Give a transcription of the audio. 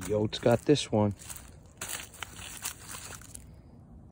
Yotes got this one.